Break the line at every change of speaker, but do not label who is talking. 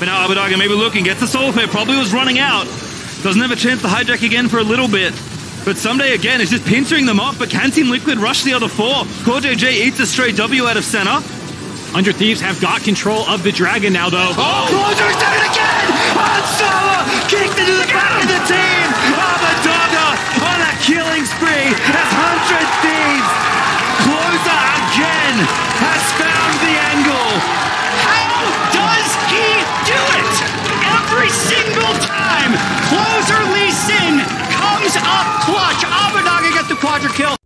But now Abbedagge maybe looking, gets the soul flare, probably was running out. Doesn't have a chance to hijack again for a little bit. But someday again it's just pinchering them off, but can Team Liquid rush the other four? CoreJJ eats a straight W out of center.
Hundred Thieves have got control of the Dragon now, though.
Oh, oh! Closer's done it again! Hans sama kicked into the back of the team! Abbedagge on a killing spree
single time, closer Lee Sin comes up clutch. Abbedagge gets the quadra kill.